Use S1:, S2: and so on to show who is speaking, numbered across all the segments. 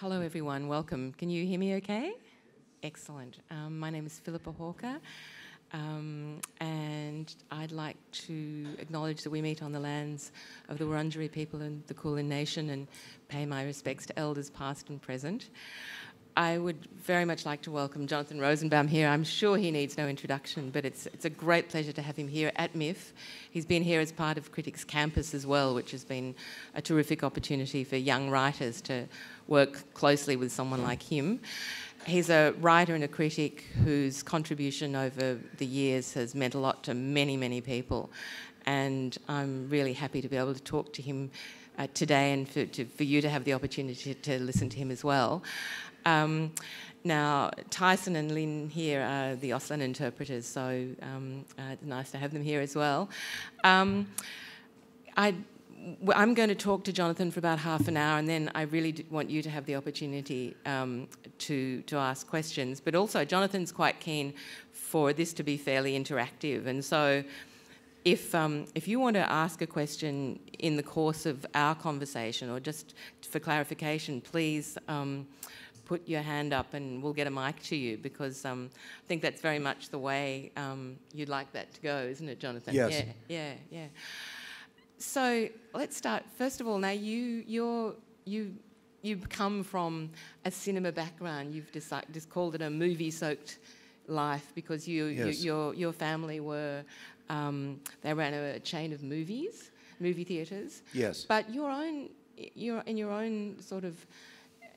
S1: Hello, everyone. Welcome. Can you hear me okay? Excellent. Um, my name is Philippa Hawker, um, and I'd like to acknowledge that we meet on the lands of the Wurundjeri people and the Kulin Nation and pay my respects to elders past and present. I would very much like to welcome Jonathan Rosenbaum here. I'm sure he needs no introduction, but it's, it's a great pleasure to have him here at MIFF. He's been here as part of Critics Campus as well, which has been a terrific opportunity for young writers to work closely with someone like him. He's a writer and a critic whose contribution over the years has meant a lot to many, many people. And I'm really happy to be able to talk to him uh, today and for, to, for you to have the opportunity to, to listen to him as well. Um, now, Tyson and Lynn here are the Auslan interpreters, so um, uh, it's nice to have them here as well. Um, I, am going to talk to Jonathan for about half an hour, and then I really want you to have the opportunity um, to, to ask questions. But also, Jonathan's quite keen for this to be fairly interactive, and so if, um, if you want to ask a question in the course of our conversation or just for clarification, please um, put your hand up and we'll get a mic to you because um, I think that's very much the way um, you'd like that to go, isn't it, Jonathan?
S2: Yes.
S1: Yeah, yeah, yeah. So let's start. First of all, now you you're you you come from a cinema background. You've just, just called it a movie-soaked life because you,
S2: yes.
S1: you your your family were um, they ran a chain of movies, movie theatres.
S2: Yes.
S1: But your own your in your own sort of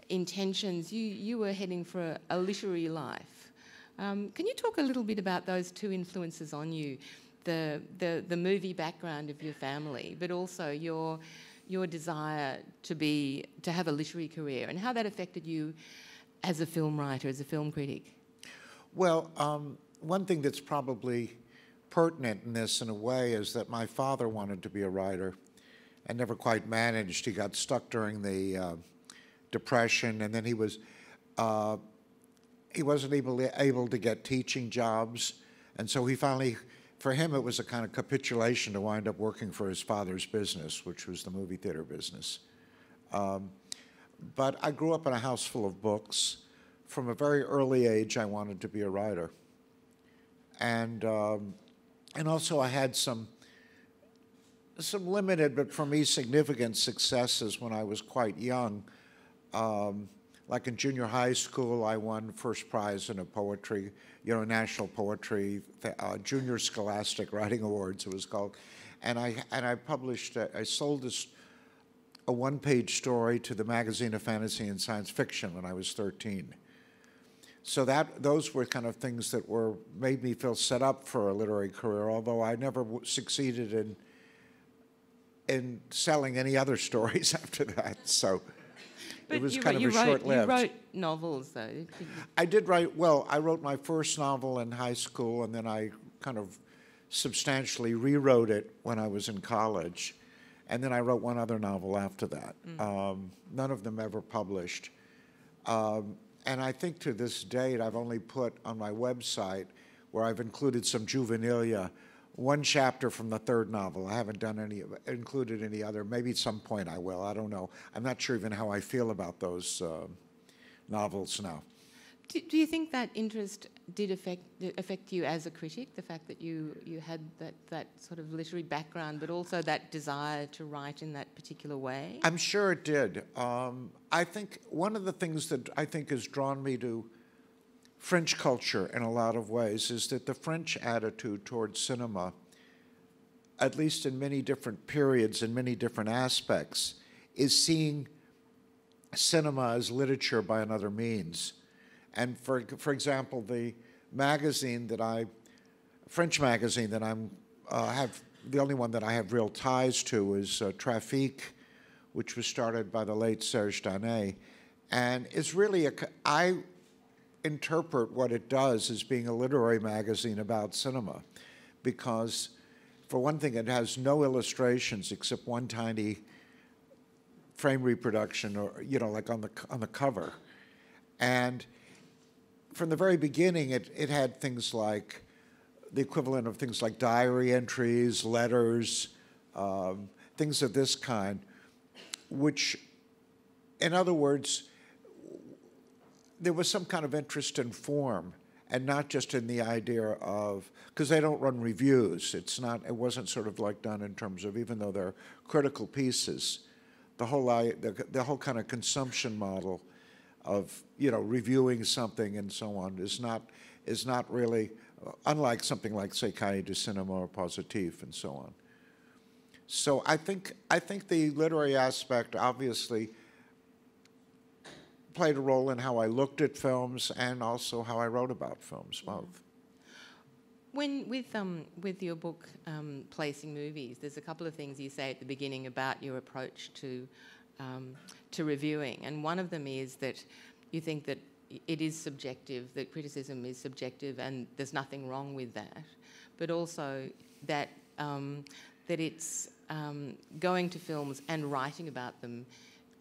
S1: intentions, you, you were heading for a, literary life. Um, can you talk a little bit about those two influences on you? The, the, the movie background of your family, but also your, your desire to, be, to have a literary career and how that affected you as a film writer, as a film critic?
S2: Well, um, one thing that's probably pertinent in this in a way is that my father wanted to be a writer and never quite managed. He got stuck during the uh, depression, and then he was uh, he wasn't able able to get teaching jobs, and so he finally, for him, it was a kind of capitulation to wind up working for his father's business, which was the movie theater business. Um, but I grew up in a house full of books. From a very early age, I wanted to be a writer, and um, and also I had some some limited, but for me significant successes when I was quite young. Um, like in junior high school, I won first prize in a poetry, you know, national poetry, uh, junior scholastic writing awards it was called, and I and I published, uh, I sold this a one-page story to the magazine of fantasy and science fiction when I was 13. So that those were kind of things that were made me feel set up for a literary career, although I never succeeded in in selling any other stories after that. So.
S1: But
S2: it was
S1: you,
S2: kind of a
S1: wrote,
S2: short-lived.
S1: You wrote novels, though.
S2: I did write, well, I wrote my first novel in high school, and then I kind of substantially rewrote it when I was in college. And then I wrote one other novel after that.
S1: Mm.
S2: Um, none of them ever published. Um, and I think to this date, I've only put on my website, where I've included some juvenilia, one chapter from the third novel. I haven't done any, included any other. Maybe at some point I will. I don't know. I'm not sure even how I feel about those uh, novels now.
S1: Do, do you think that interest did affect affect you as a critic? The fact that you you had that that sort of literary background, but also that desire to write in that particular way.
S2: I'm sure it did. Um, I think one of the things that I think has drawn me to French culture in a lot of ways is that the French attitude towards cinema, at least in many different periods and many different aspects, is seeing cinema as literature by another means. And for, for example, the magazine that I, French magazine that I'm, uh, have, the only one that I have real ties to is uh, Trafic, which was started by the late Serge Daney. And it's really a, I interpret what it does as being a literary magazine about cinema. Because for one thing it has no illustrations except one tiny frame reproduction or you know like on the on the cover. And from the very beginning it, it had things like the equivalent of things like diary entries letters um, things of this kind which in other words there was some kind of interest in form and not just in the idea of because they don't run reviews it's not it wasn't sort of like done in terms of even though they're critical pieces the whole the, the whole kind of consumption model of you know reviewing something and so on is not is not really unlike something like say Cahiers du Cinema or Positif and so on. So I think I think the literary aspect obviously played a role in how I looked at films and also how I wrote about films both.
S1: When with um, with your book um, placing movies, there's a couple of things you say at the beginning about your approach to um, to reviewing, and one of them is that you think that it is subjective, that criticism is subjective, and there's nothing wrong with that, but also that um, that it's um, going to films and writing about them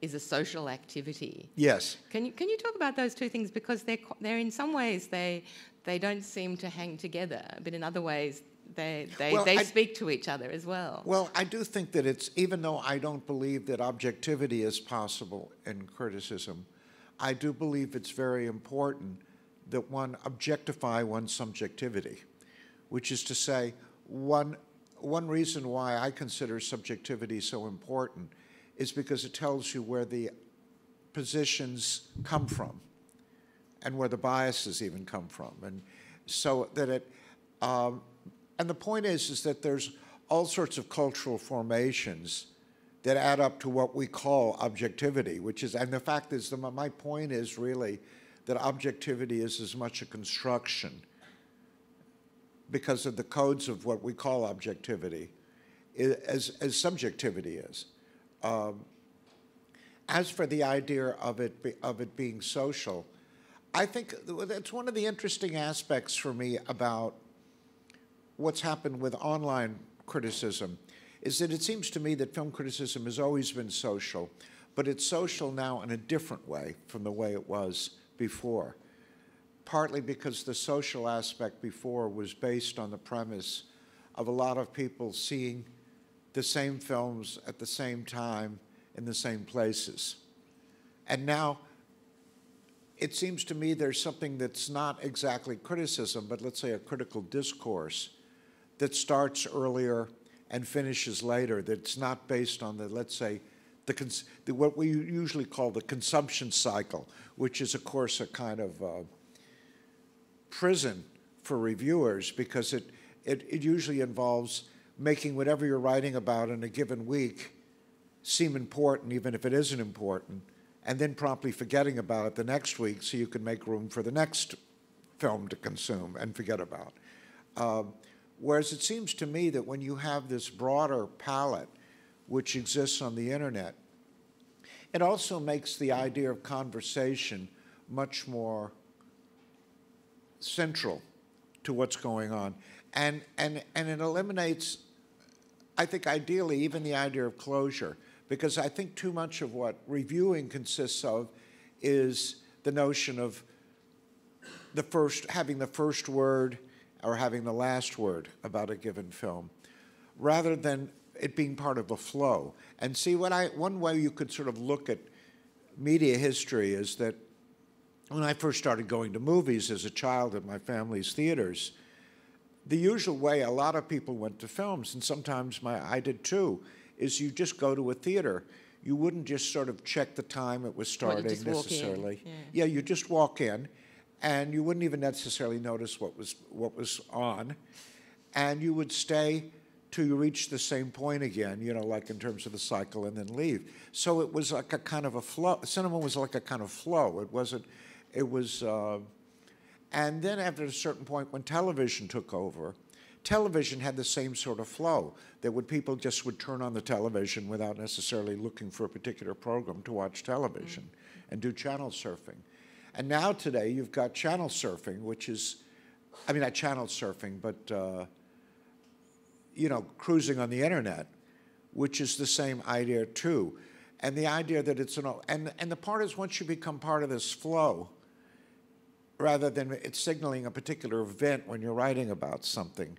S1: is a social activity.
S2: Yes.
S1: Can you can you talk about those two things because they're they're in some ways they they don't seem to hang together, but in other ways they they, well, they I, speak to each other as well.
S2: Well, I do think that it's even though I don't believe that objectivity is possible in criticism, I do believe it's very important that one objectify one's subjectivity, which is to say, one one reason why I consider subjectivity so important is because it tells you where the positions come from and where the biases even come from. And so that it, um, and the point is, is that there's all sorts of cultural formations that add up to what we call objectivity, which is, and the fact is, the, my point is really that objectivity is as much a construction because of the codes of what we call objectivity as, as subjectivity is. Um, as for the idea of it, be, of it being social, I think that's one of the interesting aspects for me about what's happened with online criticism is that it seems to me that film criticism has always been social, but it's social now in a different way from the way it was before. Partly because the social aspect before was based on the premise of a lot of people seeing the same films at the same time in the same places. And now it seems to me there's something that's not exactly criticism, but let's say a critical discourse that starts earlier and finishes later, that's not based on the, let's say, the, the, what we usually call the consumption cycle, which is, of course, a kind of uh, prison for reviewers because it, it, it usually involves making whatever you're writing about in a given week seem important, even if it isn't important, and then promptly forgetting about it the next week so you can make room for the next film to consume and forget about. Um, whereas it seems to me that when you have this broader palette which exists on the internet, it also makes the idea of conversation much more central to what's going on. And, and, and it eliminates I think ideally even the idea of closure, because I think too much of what reviewing consists of is the notion of the first having the first word or having the last word about a given film, rather than it being part of a flow. And see what I one way you could sort of look at media history is that when I first started going to movies as a child at my family's theaters, the usual way a lot of people went to films, and sometimes my, I did too, is you just go to a theater. You wouldn't just sort of check the time it was starting necessarily.
S1: Yeah.
S2: yeah, you just walk in, and you wouldn't even necessarily notice what was what was on, and you would stay till you reach the same point again. You know, like in terms of the cycle, and then leave. So it was like a kind of a flow. Cinema was like a kind of flow. It wasn't. It was. Uh, and then after a certain point, when television took over, television had the same sort of flow. That would people just would turn on the television without necessarily looking for a particular program to watch television mm-hmm. and do channel surfing. And now today you've got channel surfing, which is, I mean, not channel surfing, but uh, you know, cruising on the internet, which is the same idea too. And the idea that it's an and and the part is once you become part of this flow, rather than it's signaling a particular event when you're writing about something.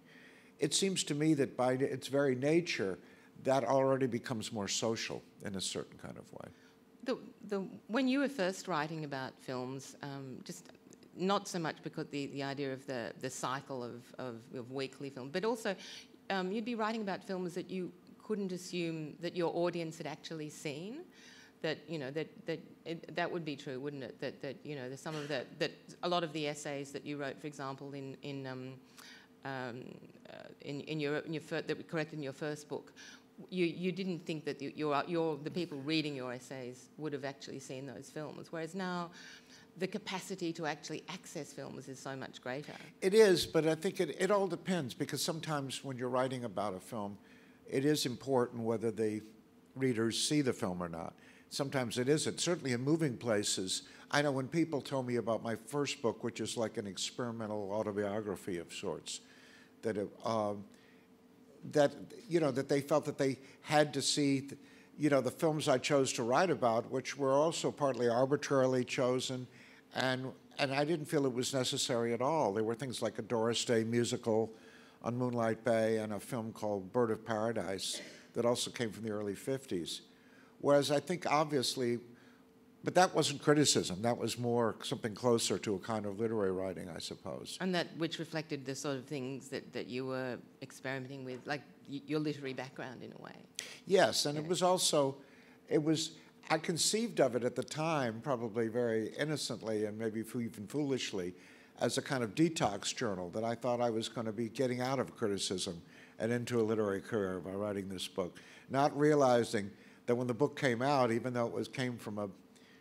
S2: It seems to me that by its very nature, that already becomes more social in a certain kind of way.
S1: the, the, when you were first writing about films, um, just not so much because the, the idea of the, the cycle of, of, of weekly film, but also um, you'd be writing about films that you couldn't assume that your audience had actually seen. That you know that that it, that would be true, wouldn't it? That that you know some of the that a lot of the essays that you wrote, for example, in in um, um, uh, in, in your in your fir- that were corrected in your first book, you, you didn't think that you, your, your, the people reading your essays would have actually seen those films, whereas now the capacity to actually access films is so much greater.
S2: It is, but I think it, it all depends because sometimes when you're writing about a film, it is important whether the readers see the film or not. Sometimes it isn't. Certainly in moving places, I know when people tell me about my first book, which is like an experimental autobiography of sorts, that it, um, that you know that they felt that they had to see you know the films I chose to write about which were also partly arbitrarily chosen and and I didn't feel it was necessary at all there were things like a Doris Day musical on Moonlight Bay and a film called Bird of Paradise that also came from the early 50s whereas I think obviously but that wasn't criticism. That was more something closer to a kind of literary writing, I suppose.
S1: And that which reflected the sort of things that, that you were experimenting with, like y- your literary background in a way.
S2: Yes, and yeah. it was also, it was, I conceived of it at the time, probably very innocently and maybe even foolishly, as a kind of detox journal that I thought I was going to be getting out of criticism and into a literary career by writing this book, not realizing that when the book came out, even though it was came from a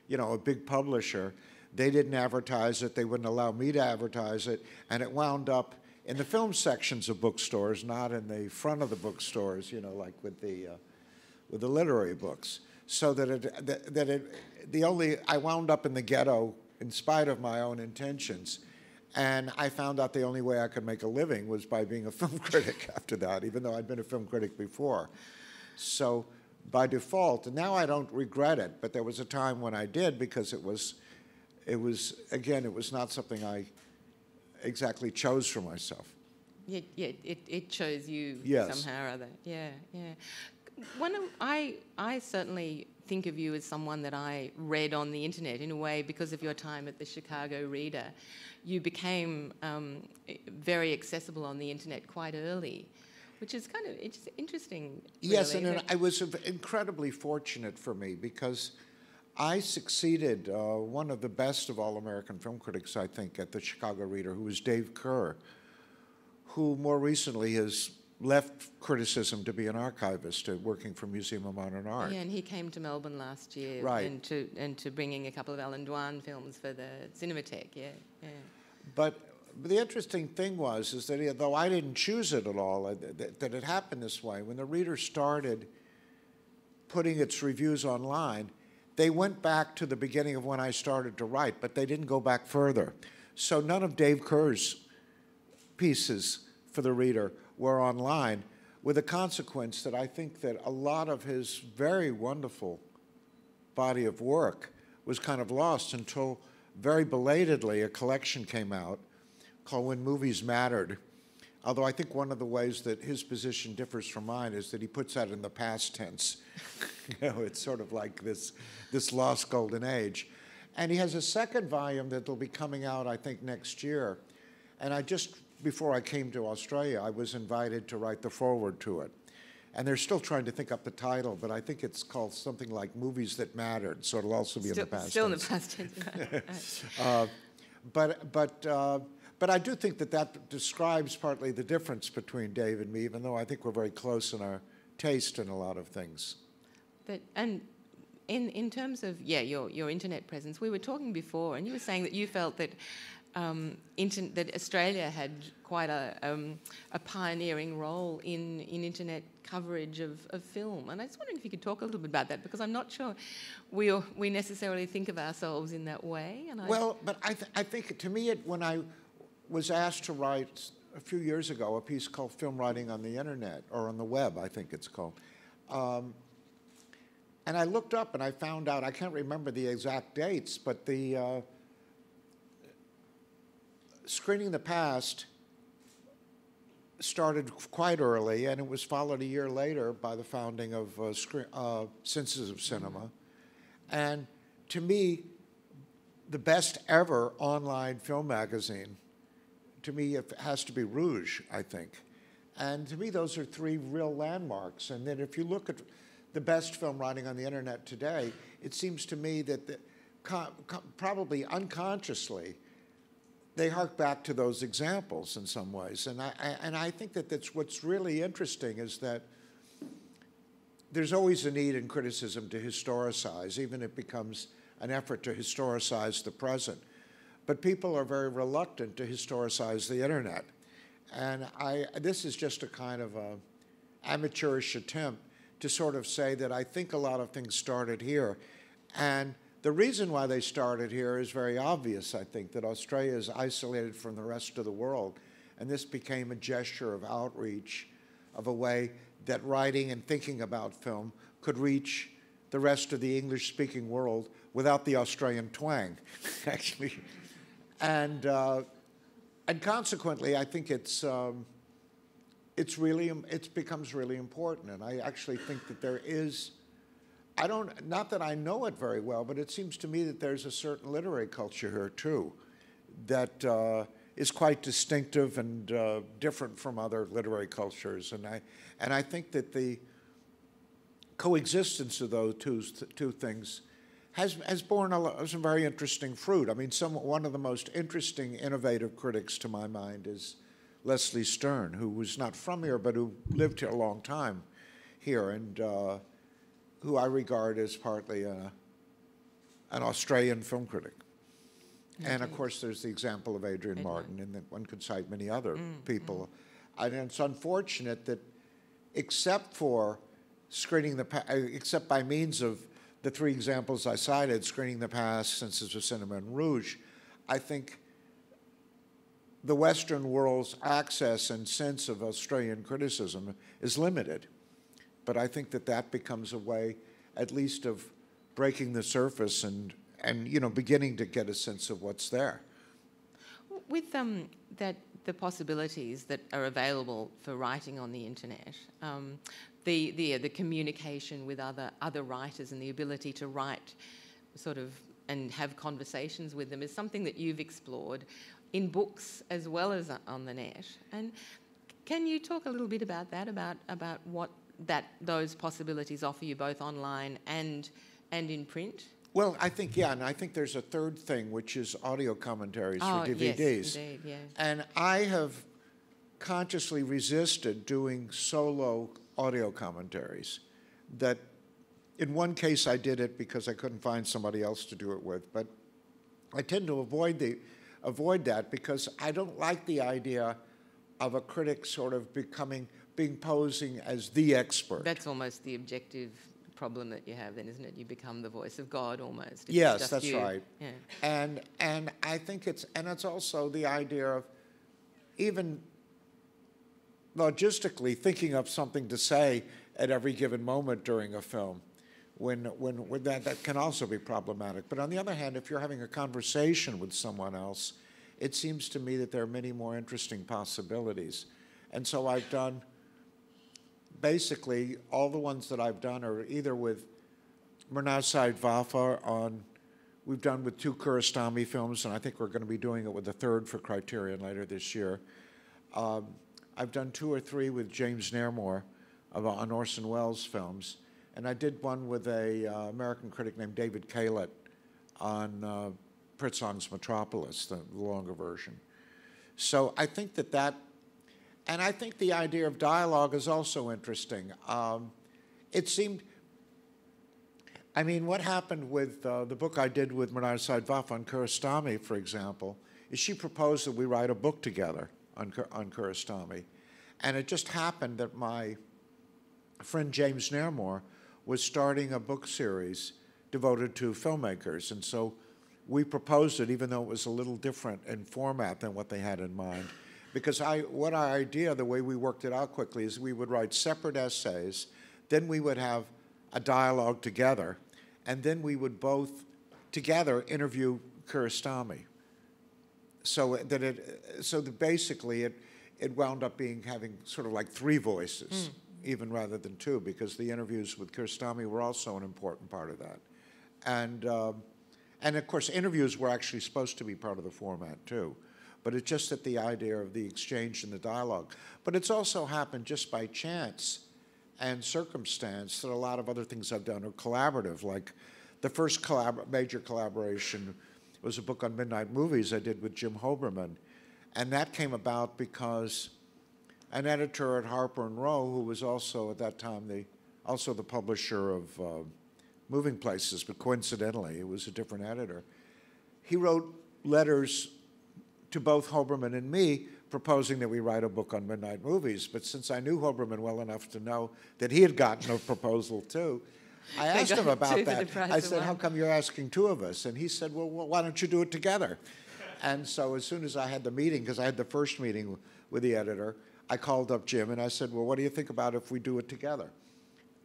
S2: you know, a big publisher. They didn't advertise it. They wouldn't allow me to advertise it. And it wound up in the film sections of bookstores, not in the front of the bookstores, you know, like with the, uh, with the literary books. So that it, that, that it, the only, I wound up in the ghetto in spite of my own intentions. And I found out the only way I could make a living was by being a film critic after that, even though I'd been a film critic before. So by default. And now I don't regret it, but there was a time when I did because it was, it was again, it was not something I exactly chose for myself.
S1: Yeah, yeah, it, it chose you
S2: yes.
S1: somehow or other. Yeah, yeah. One of, I, I certainly think of you as someone that I read on the internet in a way because of your time at the Chicago Reader. You became um, very accessible on the internet quite early which is kind of it's interesting.
S2: Yes,
S1: really.
S2: and I was incredibly fortunate for me because I succeeded uh, one of the best of all American film critics, I think, at the Chicago Reader, who was Dave Kehr, who more recently has left criticism to be an archivist, uh, working for Museum of Modern Art.
S1: Yeah, and he came to Melbourne last year,
S2: right.
S1: and to and to bringing a couple of Allan Dwan films for the Cinematheque. Yeah, yeah.
S2: But the interesting thing was is that though I didn't choose it at all, uh, that, that it happened this way. When the reader started putting its reviews online, they went back to the beginning of when I started to write, but they didn't go back further. So none of Dave Kehr's pieces for the reader were online, with the consequence that I think that a lot of his very wonderful body of work was kind of lost until very belatedly a collection came out called When Movies Mattered. Although I think one of the ways that his position differs from mine is that he puts that in the past tense. you know, it's sort of like this, this lost golden age. And he has a second volume that will be coming out, I think, next year. And I just, before I came to Australia, I was invited to write the foreword to it. And they're still trying to think up the title, but I think it's called something like Movies That Mattered, so it'll also be
S1: still,
S2: in the past
S1: still
S2: tense.
S1: Still in the past tense.
S2: uh, but, but, uh, but I do think that that describes partly the difference between Dave and me, even though I think we're very close in our taste in a lot of things.
S1: But and in in terms of yeah your your internet presence, we were talking before, and you were saying that you felt that. Um, that Australia had quite a, um, a pioneering role in, in internet coverage of, of film. And I was wondering if you could talk a little bit about that because I'm not sure we, we necessarily think of ourselves in that way.
S2: And I well, but I, th- I think to me, it, when I was asked to write a few years ago a piece called Film Writing on the Internet, or on the web, I think it's called. Um, and I looked up and I found out, I can't remember the exact dates, but the uh, Screening the Past started quite early, and it was followed a year later by the founding of uh, uh, Senses of Cinema. And to me, the best ever online film magazine, to me, it has to be Rouge, I think. And to me, those are three real landmarks. And then if you look at the best film writing on the internet today, it seems to me that the, probably unconsciously, they hark back to those examples in some ways. And I, I, and I think that that's what's really interesting is that there's always a need in criticism to historicize, even if it becomes an effort to historicize the present. But people are very reluctant to historicize the internet. And I, this is just a kind of a amateurish attempt to sort of say that I think a lot of things started here. And the reason why they started here is very obvious, I think, that Australia is isolated from the rest of the world. And this became a gesture of outreach, of a way that writing and thinking about film could reach the rest of the English speaking world without the Australian twang, actually. And, uh, and consequently, I think it's, um, it's really, it becomes really important. And I actually think that there is I don't, not that I know it very well, but it seems to me that there's a certain literary culture here too that uh, is quite distinctive and uh, different from other literary cultures. And I, and I think that the coexistence of those two, two things has, has borne a, some very interesting fruit. I mean, some, one of the most interesting, innovative critics to my mind is Lesley Stern, who was not from here, but who lived here a long time here. And uh, who I regard as partly a, an Australian film critic. And of course, there's the example of Adrian, Martin, and one could cite many other mm, mm. people. Mm. And it's unfortunate that, except for screening the, uh, except by means of the three examples I cited, screening the past, Senses of Cinema, and Rouge, I think the Western world's access and sense of Australian criticism is limited. But I think that that becomes a way, at least, of breaking the surface and, and you know, beginning to get a sense of what's there.
S1: With um, that, the possibilities that are available for writing on the internet, um, the, the, the communication with other, other writers and the ability to write sort of and have conversations with them is something that you've explored in books as well as on the net. And can you talk a little bit about that, about, about what that those possibilities offer you both online and and in print?
S2: Well, I think yeah, and I think there's a third thing which is audio commentaries
S1: oh,
S2: for
S1: DVDs. Yes, indeed, yeah.
S2: And I have consciously resisted doing solo audio commentaries. That in one case I did it because I couldn't find somebody else to do it with, but I tend to avoid the avoid that because I don't like the idea of a critic sort of becoming being posing as the expert.
S1: That's almost the objective problem that you have then, isn't it? You become the voice of God almost.
S2: It's yes, that's you. right. Yeah. And and I think it's and it's also the idea of even logistically thinking of something to say at every given moment during a film. When, when, when that, that can also be problematic. But on the other hand, if you're having a conversation with someone else, it seems to me that there are many more interesting possibilities. And so I've done basically, all the ones that I've done are either with Mehrnaz Saeed Vafa on, we've done with two Kiarostami films, and I think we're going to be doing it with a third for Criterion later this year. Um, I've done two or three with James Naremore of, on Orson Welles films, and I did one with a uh, American critic named David Kalat on uh, Pritchard's Metropolis, the, longer version. So I think that that and I think the idea of dialogue is also interesting. Um, it seemed, I mean, what happened with uh, the book I did with Mehrnaz Saeed Vafa on for example, is she proposed that we write a book together on, on Kiarostami. And it just happened that my friend James Naremore was starting a book series devoted to filmmakers. And so we proposed it, even though it was a little different in format than what they had in mind because I, what our idea, the way we worked it out quickly, is we would write separate essays, then we would have a dialogue together, and then we would both together interview Kiarostami. So that it, so that basically it, it wound up being having sort of like three voices, mm. even rather than two, because the interviews with Kiarostami were also an important part of that. And, um, and of course, interviews were actually supposed to be part of the format too. But it's just that the idea of the exchange and the dialogue. But it's also happened just by chance and circumstance that a lot of other things I've done are collaborative. Like the first collab- major collaboration was a book on midnight movies I did with Jim Hoberman. And that came about because an editor at Harper and Row, who was also at that time the also the publisher of uh, Moving Places, but coincidentally, it was a different editor. He wrote letters to both Hoberman and me proposing that we write a book on midnight movies. But since I knew Hoberman well enough to know that he had gotten a proposal too, I asked him about that. I said, How come you're asking two of us? And he said, Well, why don't you do it together? And so as soon as I had the meeting, because I had the first meeting with the editor, I called up Jim and I said, Well, what do you think about if we do it together?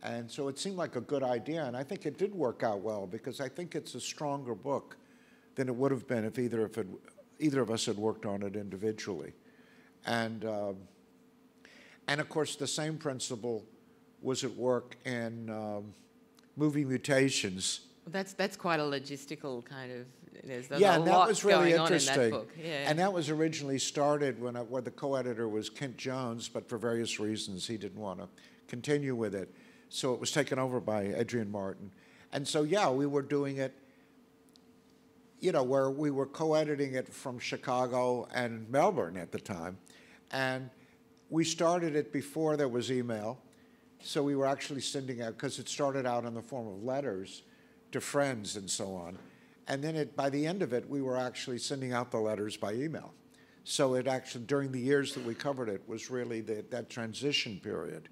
S2: And so it seemed like a good idea, and I think it did work out well because I think it's a stronger book than it would have been if either if it, either of us had worked on it individually. And um, and of course, the same principle was at work in um, movie mutations.
S1: That's that's quite a logistical kind of. There's,
S2: there's yeah, and that was really interesting.
S1: In yeah.
S2: And that was originally started when I, where the co-editor was Kent Jones, but for various reasons he didn't want to continue with it. So it was taken over by Adrian Martin. And so yeah, we were doing it. You know, where we were co-editing it from Chicago and Melbourne at the time, and we started it before there was email. So we were actually sending out, because it started out in the form of letters to friends and so on. And then it, by the end of it, we were actually sending out the letters by email. So it actually, during the years that we covered it, was really the, that transition period,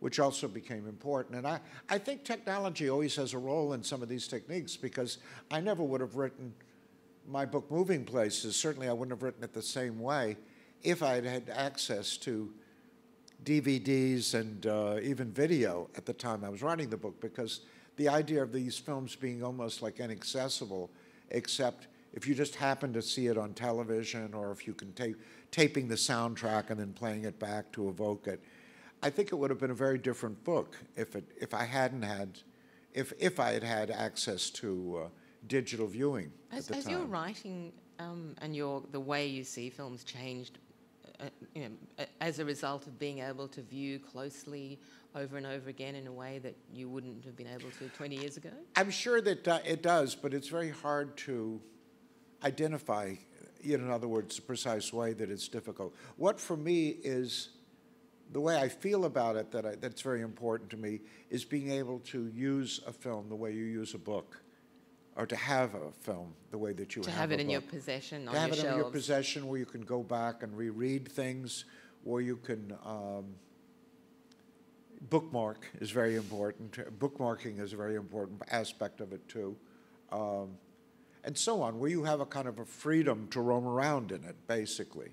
S2: which also became important. And I, I think technology always has a role in some of these techniques because I never would have written my book Moving Places. Certainly, I wouldn't have written it the same way if I had had access to DVDs and uh, even video at the time I was writing the book, because the idea of these films being almost like inaccessible, except if you just happen to see it on television or if you can tape taping the soundtrack and then playing it back to evoke it. I think it would have been a very different book if it if I hadn't had if if I had had access to uh, digital viewing
S1: as,
S2: at the
S1: as
S2: time.
S1: your writing um, and your the way you see films changed you know, as a result of being able to view closely over and over again in a way that you wouldn't have been able to 20 years ago?
S2: I'm sure that uh, it does, but it's very hard to identify, in other words, the precise way that it's difficult. What for me is the way I feel about it that I, that's very important to me is being able to use a film the way you use a book or to have a film the way that you
S1: to
S2: have,
S1: have it in
S2: book.
S1: your possession
S2: to have
S1: your
S2: it
S1: shelves.
S2: in your possession where you can go back and reread things where you can um, bookmark is very important bookmarking is a very important aspect of it too um, and so on where you have a kind of a freedom to roam around in it basically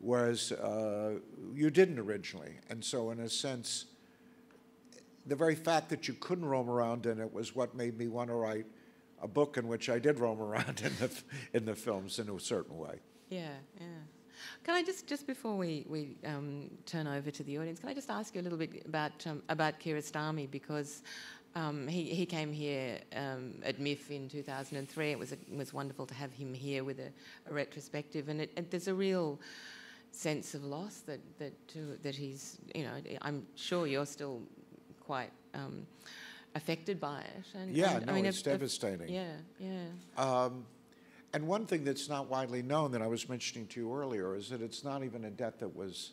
S2: whereas uh, you didn't originally and so in a sense the very fact that you couldn't roam around in it was what made me want to write a book in which I did roam around in the in the films in a certain way.
S1: Yeah, yeah. Can I just just before we we um, turn over to the audience, can I just ask you a little bit about um, about Kiarostami because. Um, he, he came here um, at MIFF in 2003. It was a, it was wonderful to have him here with a, a retrospective, and, it, there's a real sense of loss that that to, that he's you know I'm sure you're still quite um, affected by it.
S2: And, yeah, and, no, I mean, it's devastating.
S1: Yeah, yeah.
S2: Um, and one thing that's not widely known that I was mentioning to you earlier is that it's not even a death that was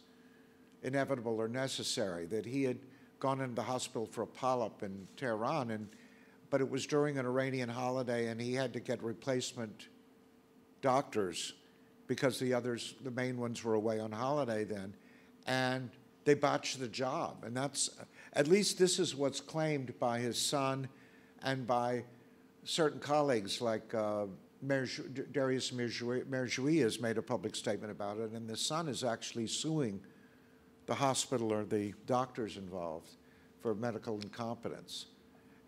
S2: inevitable or necessary. That he had gone into the hospital for a polyp in Tehran, and but it was during an Iranian holiday, and he had to get replacement doctors because the others, the main ones, were away on holiday then, and they botched the job, and that's at least this is what's claimed by his son and by certain colleagues like uh, Darius Mehrjui has made a public statement about it, and the son is actually suing the hospital or the doctors involved for medical incompetence.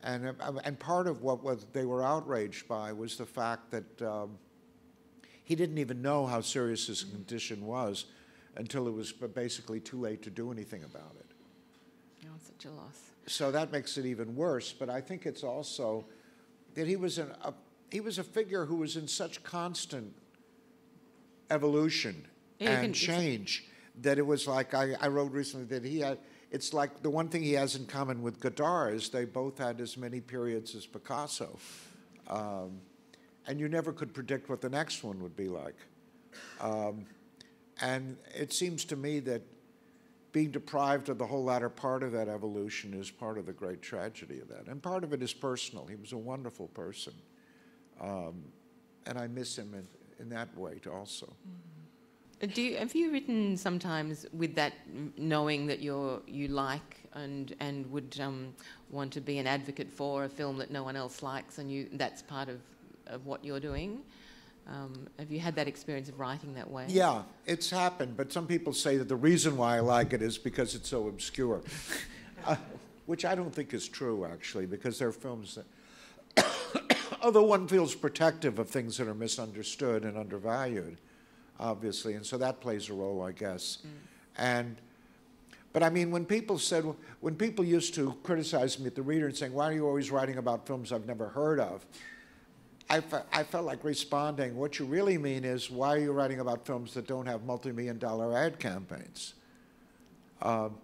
S2: And, uh, and part of what they were outraged by was the fact that um, he didn't even know how serious his condition was until it was basically too late to do anything about it.
S1: Oh, such a loss.
S2: So that makes it even worse, but I think it's also that he was an, a he was a figure who was in such constant evolution
S1: Yeah,
S2: and
S1: can-
S2: change that it was like I, I wrote recently that he had. It's like the one thing he has in common with Godard is they both had as many periods as Picasso, um, and you never could predict what the next one would be like. Um, and it seems to me that being deprived of the whole latter part of that evolution is part of the great tragedy of that. And part of it is personal. He was a wonderful person. Um, and I miss him in, in that way also.
S1: Uh, Do you, have you written sometimes with that knowing that you're you like and and would um, want to be an advocate for a film that no one else likes, and you that's part of, of what you're doing? Um, have you had that experience of writing that way?
S2: Yeah, it's happened, but some people say that the reason why I like it is because it's so obscure, uh, which I don't think is true, actually, because there are films that, although one feels protective of things that are misunderstood and undervalued, obviously, and so that plays a role, I guess. And, but I mean, when people said, when people used to criticize me at the reader and saying, why are you always writing about films I've never heard of? I, fe- I felt like responding, what you really mean is, why are you writing about films that don't have multi-million dollar ad campaigns? Um,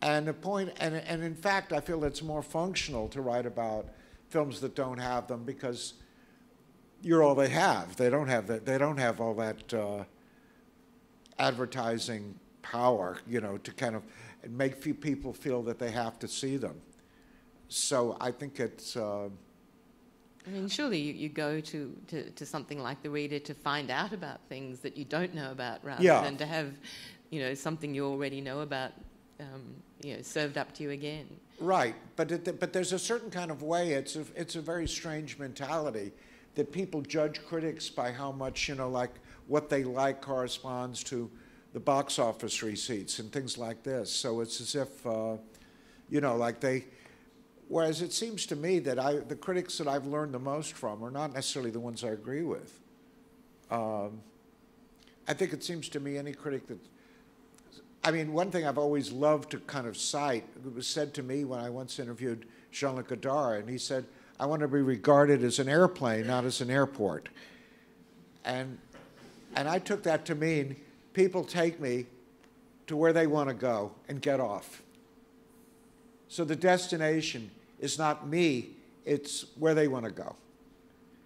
S2: and the point, and, and in fact, I feel it's more functional to write about films that don't have them because you're all they have. They don't have that. They don't have all that uh, advertising power, you know, to kind of make fe- people feel that they have to see them. So I think it's. Uh,
S1: I mean, surely you, you go to, to, to something like the reader to find out about things that you don't know about, rather
S2: Yeah.
S1: than to have, you know, something you already know about, um, you know, served up to you again.
S2: Right, but it, but there's a certain kind of way. It's a, it's a very strange mentality that people judge critics by how much you know, like what they like corresponds to the box office receipts and things like this. So it's as if, uh, you know, like they. Whereas it seems to me that I, the critics that I've learned the most from are not necessarily the ones I agree with. Um, I think it seems to me any critic that I mean, one thing I've always loved to kind of cite, it was said to me when I once interviewed Jean Luc Godard, and he said, I want to be regarded as an airplane, not as an airport. And, and I took that to mean people take me to where they want to go and get off. So the destination is not me, it's where they want to go.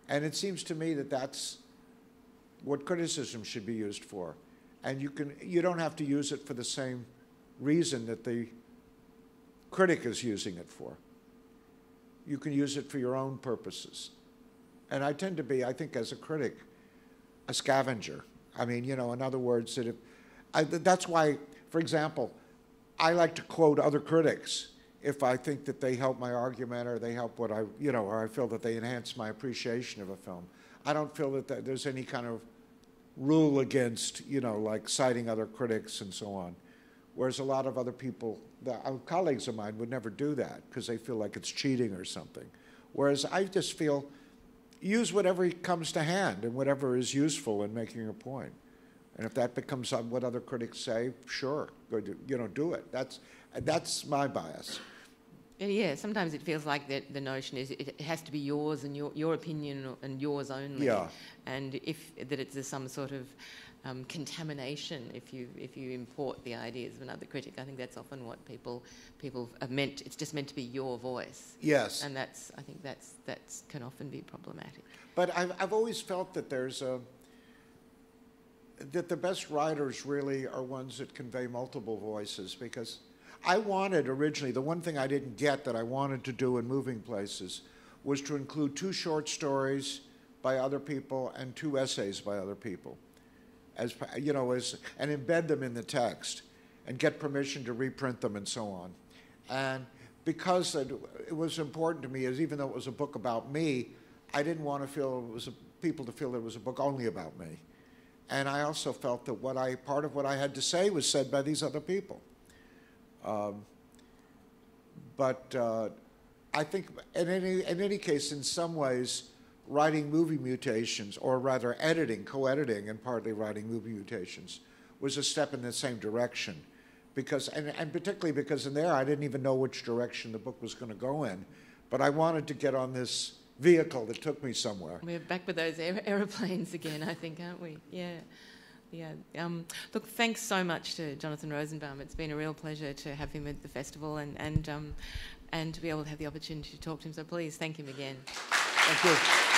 S2: And it seems to me that that's what criticism should be used for. And you, can, you don't have to use it for the same reason that the critic is using it for. You can use it for your own purposes. And I tend to be, I think, as a critic, a scavenger. I mean, you know, in other words, that if, I, that's why, for example, I like to quote other critics if I think that they help my argument or they help what I, you know, or I feel that they enhance my appreciation of a film. I don't feel that th- there's any kind of rule against, you know, like citing other critics and so on. Whereas a lot of other people, the, uh, colleagues of mine, would never do that because they feel like it's cheating or something. Whereas I just feel use whatever comes to hand and whatever is useful in making your point. And if that becomes what other critics say, sure, go do, you know, do it. That's that's my bias.
S1: Yeah, sometimes it feels like that the notion is it has to be yours and your, your opinion and yours only.
S2: Yeah.
S1: And if that it's some sort of um, contamination if you if you import the ideas of another critic. I think that's often what people people are meant. It's just meant to be your voice.
S2: Yes.
S1: And that's I think that's that's can often be problematic.
S2: But I've, I've always felt that there's a, that the best writers really are ones that convey multiple voices because I wanted originally, the one thing I didn't get that I wanted to do in Moving Places was to include two short stories by other people and two essays by other people. As, you know, as, and embed them in the text and get permission to reprint them and so on. And because it, it was important to me, as even though it was a book about me, I didn't want to feel it was a, people to feel it was a book only about me. And I also felt that what I part of what I had to say was said by these other people. Um, but uh, I think, in any in any case, in some ways, writing movie mutations, or rather editing, co-editing, and partly writing movie mutations, was a step in the same direction. Because, and, and particularly because in there, I didn't even know which direction the book was going to go in. but I wanted to get on this vehicle that took me somewhere.
S1: We're back with those aer- aeroplanes again, I think, aren't we? Yeah. Yeah. Um, look, thanks so much to Jonathan Rosenbaum. It's been a real pleasure to have him at the festival and, and, um, and to be able to have the opportunity to talk to him. So please thank him again.
S2: Thank you.